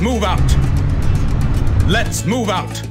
Let's move out. Let's move out.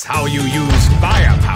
That's how you use firepower.